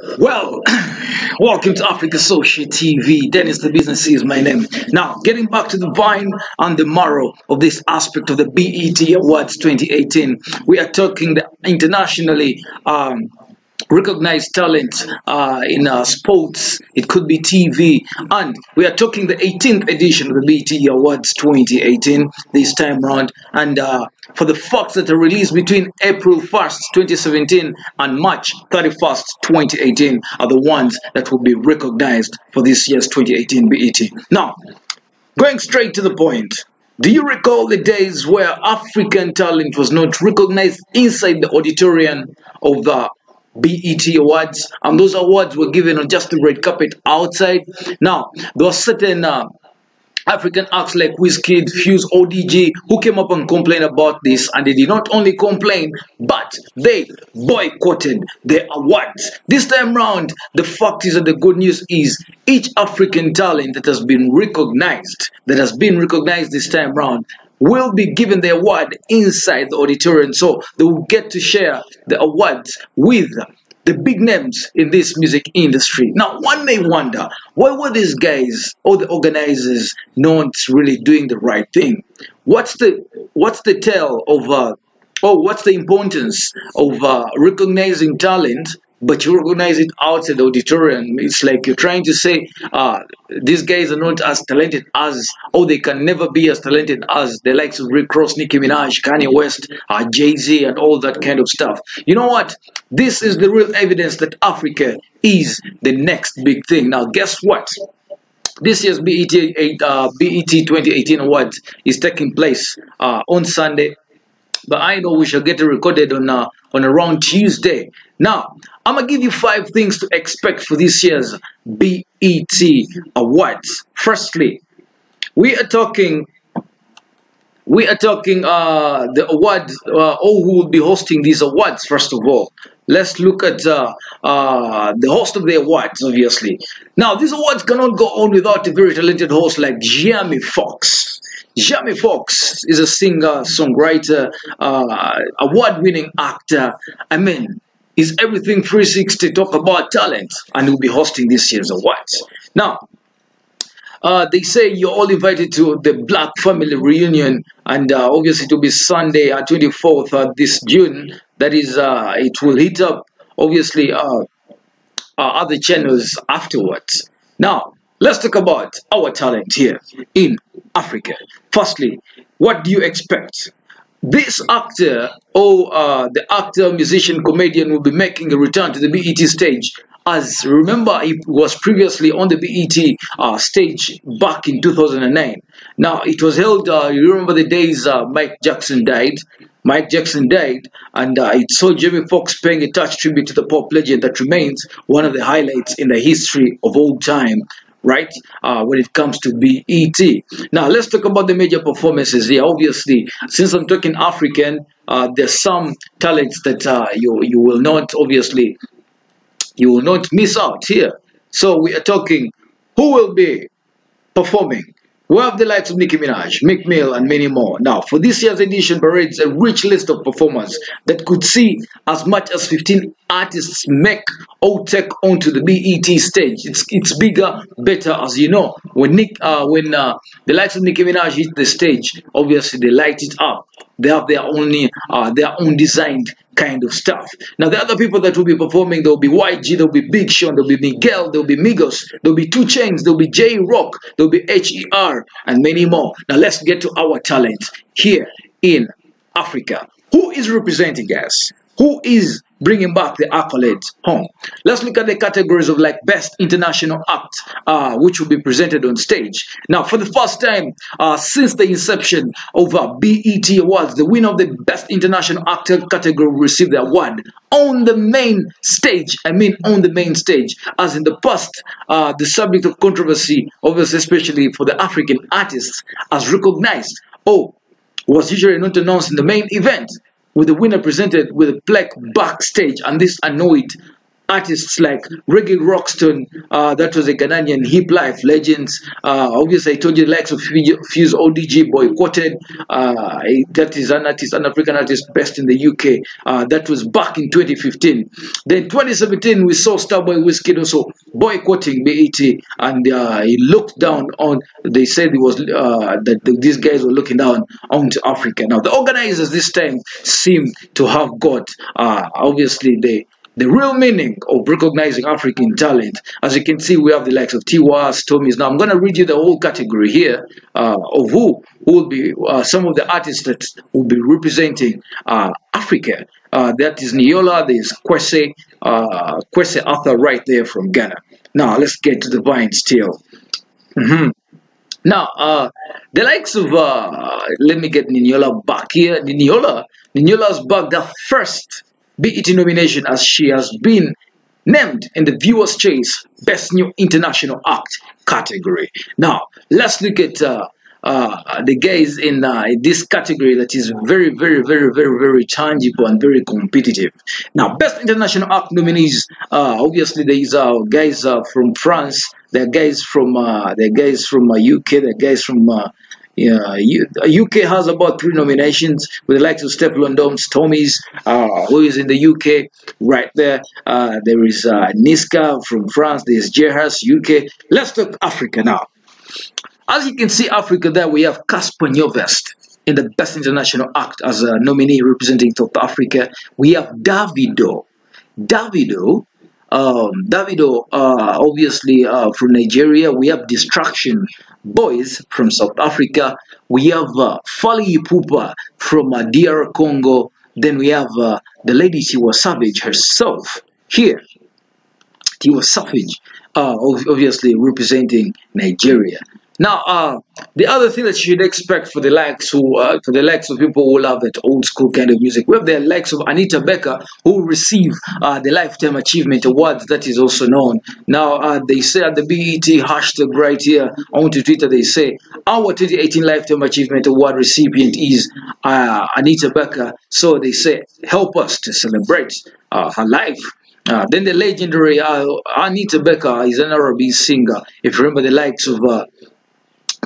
Well, welcome to Africa Social TV. Dennis the Business is my name. Now, getting back to the vine and the marrow of this aspect of the BET Awards 2018, we are talking the internationally um, recognized talent uh, in uh, sports, it could be TV, and we are talking the 18th edition of the BET Awards 2018 this time round. And uh, for the facts that are released between April 1st, 2017 and March 31st, 2018 are the ones that will be recognized for this year's 2018 BET. Now, going straight to the point. Do you recall the days where African talent was not recognized inside the auditorium of the BET awards, and those awards were given on just the red carpet outside. Now, there were certain uh, African acts like Wizkid, Fuse, ODG, who came up and complained about this, and they did not only complain, but they boycotted the awards. This time round, the fact is that the good news is each African talent that has been recognized, that has been recognized this time round, will be given the award inside the auditorium. So they will get to share the awards with the big names in this music industry. Now, one may wonder, why were these guys or the organizers not really doing the right thing? What's the what's the tale of uh, oh, what's the importance of uh, recognizing talent but you recognize it outside the auditorium. It's like you're trying to say, uh, these guys are not as talented as, or they can never be as talented as the likes of Rick Ross, Nicki Minaj, Kanye West, uh, Jay Z, and all that kind of stuff. You know what? This is the real evidence that Africa is the next big thing. Now, guess what? This year's BET, uh, BET 2018 Awards is taking place uh, on Sunday, but I know we shall get it recorded on uh, on around Tuesday. Now, I'm gonna give you five things to expect for this year's BET Awards. Firstly, we are talking we are talking uh, the awards, uh, or who will be hosting these awards, first of all. Let's look at uh, uh, the host of the awards, obviously. Now, these awards cannot go on without a very talented host like Jamie Foxx. Jamie Foxx is a singer, songwriter, uh, award-winning actor. I mean, is everything 360 talk about talent, and he'll be hosting this year's awards. Now, uh, they say you're all invited to the Black Family Reunion, and uh, obviously it will be Sunday, uh, 24th uh, this June. That is, uh, it will hit up obviously uh, other channels afterwards. Now, let's talk about our talent here in Africa. Firstly, what do you expect? This actor, or uh, the actor, musician, comedian, will be making a return to the BET stage as remember he was previously on the BET uh, stage back in 2009. Now it was held, uh, you remember the days uh, Mike Jackson died. Mike Jackson died, and uh, it saw Jamie Foxx paying a touch tribute to the pop legend that remains one of the highlights in the history of all time right uh, when it comes to BET. Now let's talk about the major performances here. Obviously, since I'm talking African, uh, there's some talents that uh, you you will not obviously you will not miss out here. So we are talking who will be performing. We have the likes of Nicki Minaj, Meek Mill, and many more. Now, for this year's edition parades a rich list of performers that could see as much as 15 artists make or take onto the BET stage. It's it's bigger, better, as you know. When Nick, uh, when uh, the likes of Nicki Minaj hit the stage, obviously they light it up. They have their own uh, their own designed kind of stuff. Now, the other people that will be performing, there will be YG, there will be Big Sean, there will be Miguel, there will be Migos, there will be 2 Chainz, there will be Jay Rock, there will be HER, and many more. Now, let's get to our talent here in Africa. Who is representing us? Who is bringing back the accolades home. Let's look at the categories of like best international act, uh, which will be presented on stage. Now, for the first time uh, since the inception of uh, BET Awards, the winner of the best international actor category will receive the award on the main stage. I mean, on the main stage, as in the past, uh, the subject of controversy, obviously, especially for the African artists, as recognized. Oh, was usually not announced in the main event with the winner presented with a plaque backstage and this annoyed artists like Reggie Rockstone, uh, that was a Ghanaian hip life legends. Uh, obviously, I told you the likes of Fuse ODG boycotted. Uh, that is an artist, an African artist, best in the UK. Uh, that was back in 2015. Then 2017, we saw Starboy Wizkid also boycotting BET, and uh, he looked down on. They said it was uh, that these guys were looking down onto Africa. Now, the organizers this time seem to have got obviously they the real meaning of recognizing African talent. As you can see, we have the likes of Tiwas, Tommy's. Now, I'm going to read you the whole category here uh, of who, who will be uh, some of the artists that will be representing uh, Africa. Uh, that is Niniola, there's Kwesi, uh, Kwesi Arthur right there from Ghana. Now, let's get to the vine still. Mm -hmm. Now, uh, the likes of, uh, let me get Niniola back here. Niniola, Niniola's back, the first BET nomination as she has been named in the Viewers' Choice Best New International Act category. Now, let's look at uh, uh, the guys in, uh, this category that is very, very, very, very, very tangible and very competitive. Now, Best International Act nominees, uh, obviously there is uh, guys uh, from France, there are guys from uh, there are guys from UK, there are guys from yeah, UK has about three nominations with the likes of Stefflon Don's Stormzy, uh, who is in the UK, right there. Uh, there is uh, Niska from France. There's J Hus, UK. Let's talk Africa now. As you can see, Africa there, we have Cassper Nyovest in the Best International Act as a nominee representing South Africa. We have Davido. Davido um, Davido, uh, obviously uh, from Nigeria. We have Distruction Boyz from South Africa. We have uh, Fally Ipupa from uh, DR Congo. Then we have uh, the lady Tiwa Savage herself here. Tiwa Savage, uh, obviously representing Nigeria. Now, uh, the other thing that you should expect for the likes who, uh, for the likes of people who love that old school kind of music, we have the likes of Anita Baker who receive uh, the Lifetime Achievement Award that is also known. Now, uh, they say at the BET hashtag right here on Twitter, they say our 2018 Lifetime Achievement Award recipient is uh, Anita Baker. So they say help us to celebrate uh, her life. Uh, then the legendary Anita Baker is an R&B singer. If you remember the likes of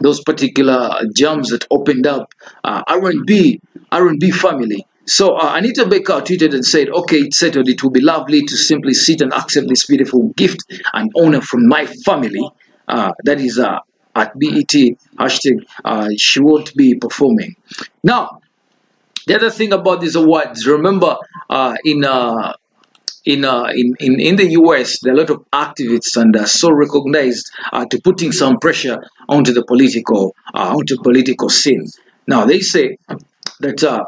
those particular gems that opened up uh, R&B, R&B family. So uh, Anita Baker tweeted and said, okay, it's settled. It will be lovely to simply sit and accept this beautiful gift and honor from my family. Uh, that is uh, at BET hashtag uh, she won't be performing. Now, the other thing about these awards, remember uh, in uh, in, uh, in, in, in the US, there are a lot of activists and are so recognized uh, to putting some pressure onto the political, uh, onto political scene. Now, they say that uh,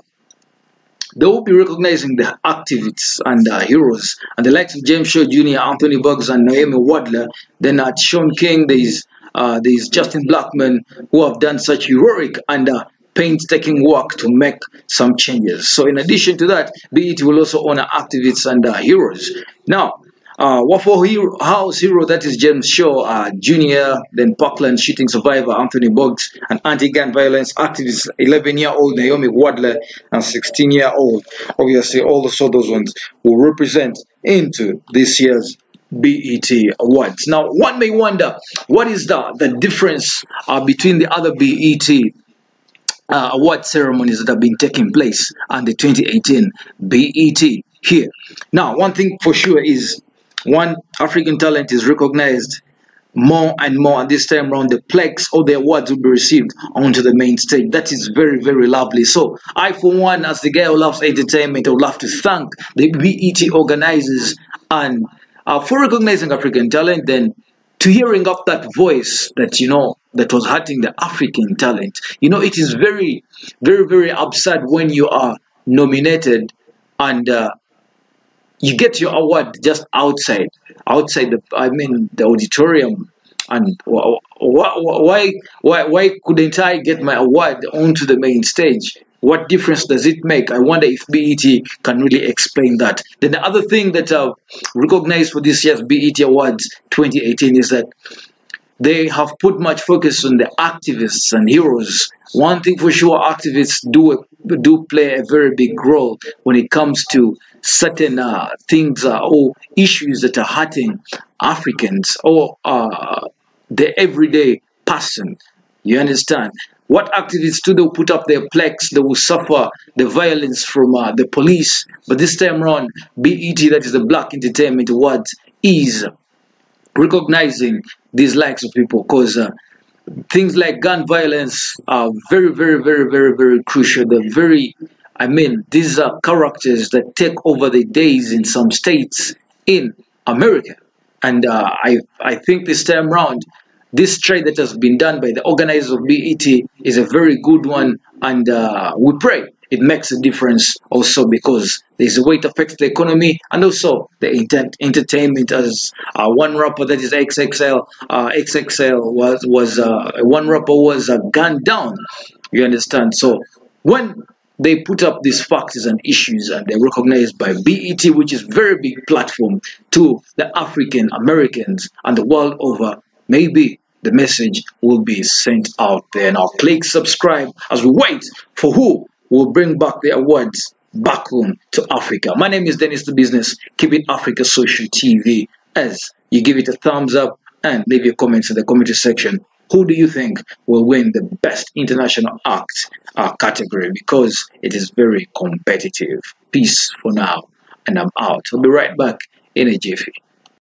they will be recognizing the activists and uh, heroes and the likes of James Shaw Jr., Anthony Borges, and Naomi Wadler. Then at Shaun King, there's uh, there's Justin Blackman who have done such heroic and uh, painstaking work to make some changes. So in addition to that, BET will also honor activists and uh, heroes. Now, uh, Waffle Hero, House hero, that is James Shaw uh, Jr., then Parkland shooting survivor Anthony Borges, and anti-gun violence activist 11-year-old Naomi Wadler, and 16-year-old. Obviously, also those ones will represent into this year's BET Awards. Now, one may wonder, what is the, the difference uh, between the other BET uh, award ceremonies that have been taking place on the 2018 BET here. Now, one thing for sure is one African talent is recognized more and more and this time around the plaques or the awards will be received onto the main stage that is very very lovely so i for one as the guy who loves entertainment I would love to thank the bet organizers and uh, for recognizing african talent then to hearing of that voice that you know that was hurting the African talent. You know, it is very, very, very absurd when you are nominated and uh, you get your award just outside, outside the, I mean, the auditorium. And why, why, why, why couldn't I get my award onto the main stage? What difference does it make? I wonder if BET can really explain that. Then the other thing that I've recognized for this year's BET Awards 2018 is that they have put much focus on the activists and heroes. One thing for sure, activists do do play a very big role when it comes to certain uh, things uh, or issues that are hurting Africans or uh, the everyday person. You understand? What activists do they put up their plaques? They will suffer the violence from uh, the police. But this time around, BET, that is the Black Entertainment Awards, is recognizing these likes of people because uh, things like gun violence are very, very, very, very, very crucial. They're very, I mean, these are characters that take over the days in some states in America. And uh, I, I think this time around, this trade that has been done by the organizers of BET is a very good one, and uh, we pray it makes a difference also because there's a way it affects the economy and also the entertainment as uh, one rapper that is XXL uh, XXL was was uh, one rapper was uh, gunned down. You understand? So when they put up these factors and issues and they're recognized by BET which is very big platform to the African Americans and the world over maybe the message will be sent out there. Now click subscribe as we wait for who will bring back the awards back home to Africa. My name is Dennis the Business. Keep it Africa Social TV as you give it a thumbs up and leave your comments in the comment section. Who do you think will win the best international act uh, category? Because it is very competitive. Peace for now, and I'm out. I'll be right back in a jiffy.